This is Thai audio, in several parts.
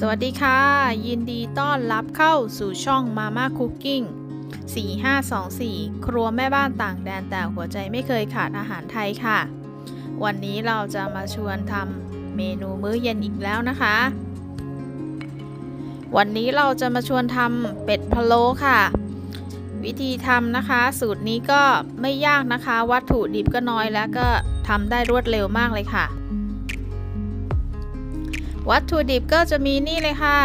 สวัสดีค่ะ ยินดีต้อนรับเข้าสู่ช่อง Mama Cooking 4524 ครัวแม่บ้านต่างแดนแต่หัวใจไม่เคยขาดอาหารไทยค่ะ วันนี้เราจะมาชวนทำเมนูมื้อเย็นอีกแล้วนะคะ วันนี้เราจะมาชวนทำเป็ดพะโล้ค่ะ วิธีทำนะคะ สูตรนี้ก็ไม่ยากนะคะ วัตถุดิบก็น้อยแล้วก็ทำได้รวดเร็วมากเลยค่ะ วัตถุดิบก็จะมีนี่เลยค่ะ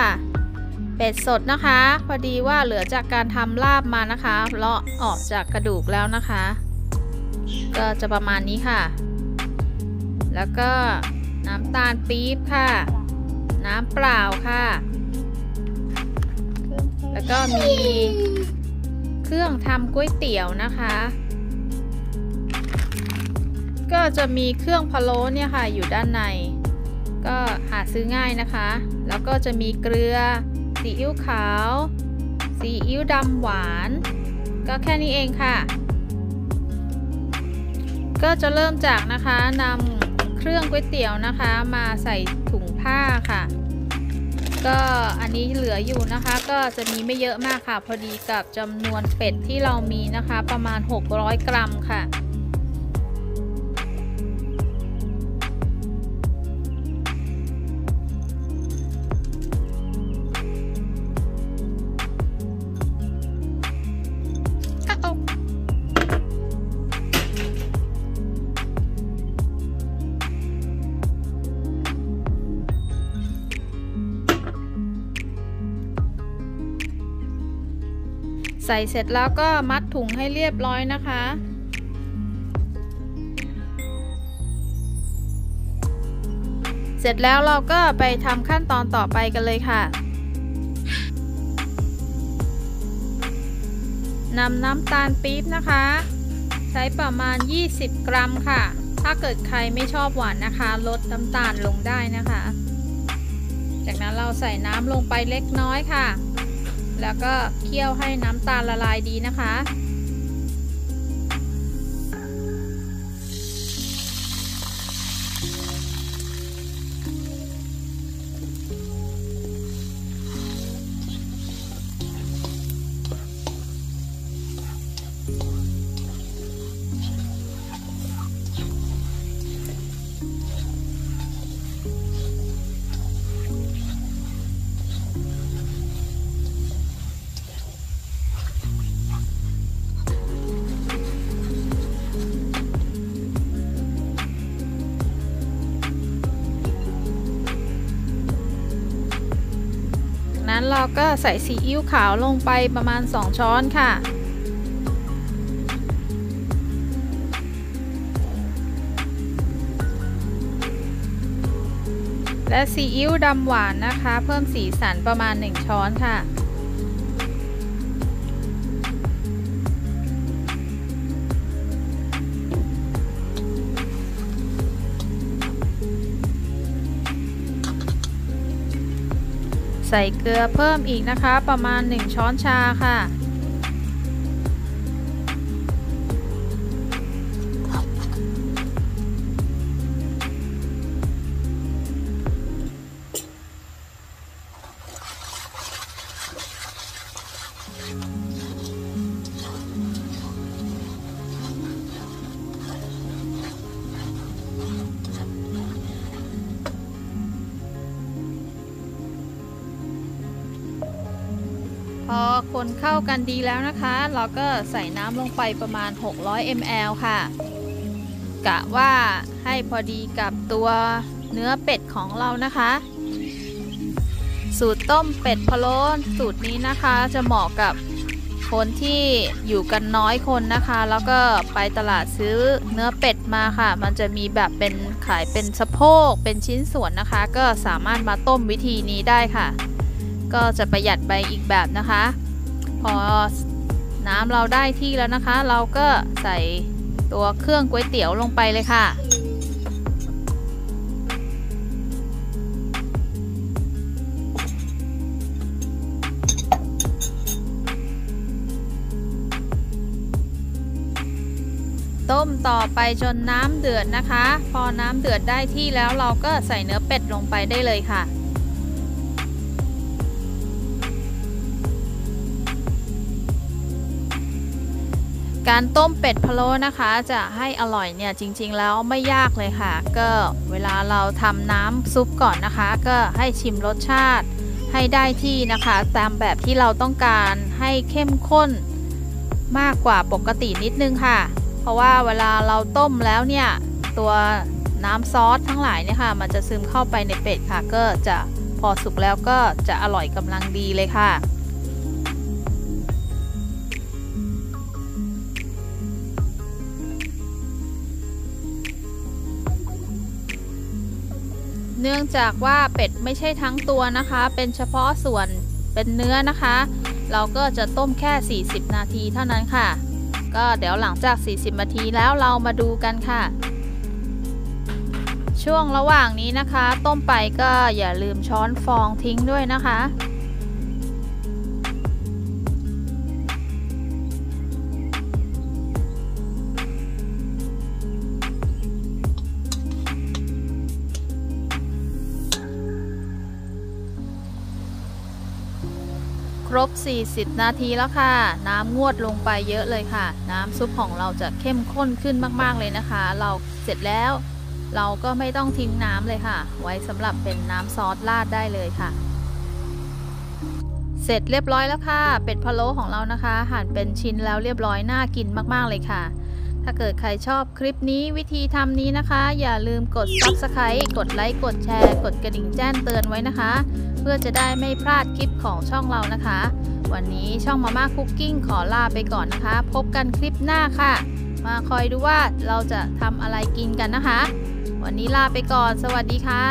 เป็ดสดนะคะ พอดีว่าเหลือจากการทำลาบมานะคะเลาะออกจากกระดูกแล้วนะคะ ก็จะประมาณนี้ค่ะ แล้วก็น้ำตาลปี๊บค่ะ น้ำเปล่าค่ะ แล้วก็มีเครื่องทำก๋วยเตี๋ยวนะคะ ก็จะมีเครื่องพะโล้เนี่ยค่ะอยู่ด้านใน ก็หาซื้อง่ายนะคะ แล้วก็จะมีเกลือซีอิ๊วขาวซีอิ๊วดำหวาน ก็แค่นี้เองค่ะ ก็จะเริ่มจากนะคะนำเครื่องก๋วยเตี๋ยวนะคะ มาใส่ถุงผ้าค่ะ ก็อันนี้เหลืออยู่นะคะ ก็จะมีไม่เยอะมากค่ะ พอดีกับจำนวนเป็ดที่เรามีนะคะ ประมาณ 600 กรัมค่ะ ใส่เสร็จแล้วก็มัดถุงให้เรียบร้อยนะคะ เสร็จแล้วเราก็ไปทำขั้นตอนต่อไปกันเลยค่ะนำน้ำตาลปี๊บนะคะ ใช้ประมาณ 20 กรัมค่ะ ถ้าเกิดใครไม่ชอบหวานนะคะ ลดน้ำตาลลงได้นะคะ จากนั้นเราใส่น้ำลงไปเล็กน้อยค่ะ แล้วก็เคี่ยวให้น้ำตาลละลายดีนะคะ นั้นเราก็ใส่ซีอิ๊วขาวลงไปประมาณ 2 ช้อนค่ะ และซีอิ๊วดำหวานนะคะ เพิ่มสีสันประมาณ 1 ช้อนค่ะ ใส่เกลือเพิ่มอีกนะคะ ประมาณ 1 ช้อนชาค่ะ พอคนเข้ากันดีแล้วนะคะ เราก็ใส่น้ำลงไปประมาณ 600 ml ค่ะ กะว่าให้พอดีกับตัวเนื้อเป็ดของเรานะคะ สูตรต้มเป็ดพะโล้สูตรนี้นะคะจะเหมาะกับคนที่อยู่กันน้อยคนนะคะ แล้วก็ไปตลาดซื้อเนื้อเป็ดมาค่ะ มันจะมีแบบเป็นขายเป็นสะโพกเป็นชิ้นส่วนนะคะ ก็สามารถมาต้มวิธีนี้ได้ค่ะ ก็จะประหยัดไปอีกแบบนะคะ พอน้ำเราได้ที่แล้วนะคะ เราก็ใส่ตัวเครื่องก๋วยเตี๋ยวลงไปเลยค่ะ ต้มต่อไปจนน้ำเดือดนะคะ พอน้ำเดือดได้ที่แล้วเราก็ใส่เนื้อเป็ดลงไปได้เลยค่ะ การต้มเป็ดพะโล้นะคะ จะให้อร่อยเนี่ยจริงๆแล้วไม่ยากเลยค่ะ ก็เวลาเราทำน้ำซุปก่อนนะคะ ก็ให้ชิมรสชาติให้ได้ที่นะคะ ตามแบบที่เราต้องการให้เข้มข้นมากกว่าปกตินิดนึงค่ะ เพราะว่าเวลาเราต้มแล้วเนี่ย ตัวน้ำซอสทั้งหลายเนี่ยค่ะ มันจะซึมเข้าไปในเป็ดค่ะ ก็จะพอสุกแล้วก็จะอร่อยกำลังดีเลยค่ะ เนื่องจากว่าเป็ดไม่ใช่ทั้งตัวนะคะ เป็นเฉพาะส่วนเป็นเนื้อนะคะ เราก็จะต้มแค่ 40 นาทีเท่านั้นค่ะ ก็เดี๋ยวหลังจาก 40 นาทีแล้วเรามาดูกันค่ะ ช่วงระหว่างนี้นะคะ ต้มไปก็อย่าลืมช้อนฟองทิ้งด้วยนะคะ รบ 40 นาทีแล้วค่ะ น้ำงวดลงไปเยอะเลยค่ะ น้ำซุปของเราจะเข้มข้นขึ้นมากๆเลยนะคะ เราเสร็จแล้ว เราก็ไม่ต้องทิ้งน้ำเลยค่ะ ไว้สำหรับเป็นน้ำซอสราดได้เลยค่ะ เสร็จเรียบร้อยแล้วค่ะ เป็ดพะโล้ของเรานะคะ หั่นเป็นชิ้นแล้วเรียบร้อยน่ากินมากๆเลยค่ะ ถ้าเกิดใครชอบคลิปนี้วิธีทำนี้นะคะ อย่าลืมกด Subscribe กดไลค์กดแชร์ กดกระดิ่งแจ้งเตือนไว้นะคะ เพื่อจะได้ไม่พลาดคลิปของช่องเรานะคะ วันนี้ช่องมาม่าคุกกิ้งขอลาไปก่อนนะคะ พบกันคลิปหน้าค่ะ มาคอยดูว่าเราจะทำอะไรกินกันนะคะ วันนี้ลาไปก่อน สวัสดีค่ะ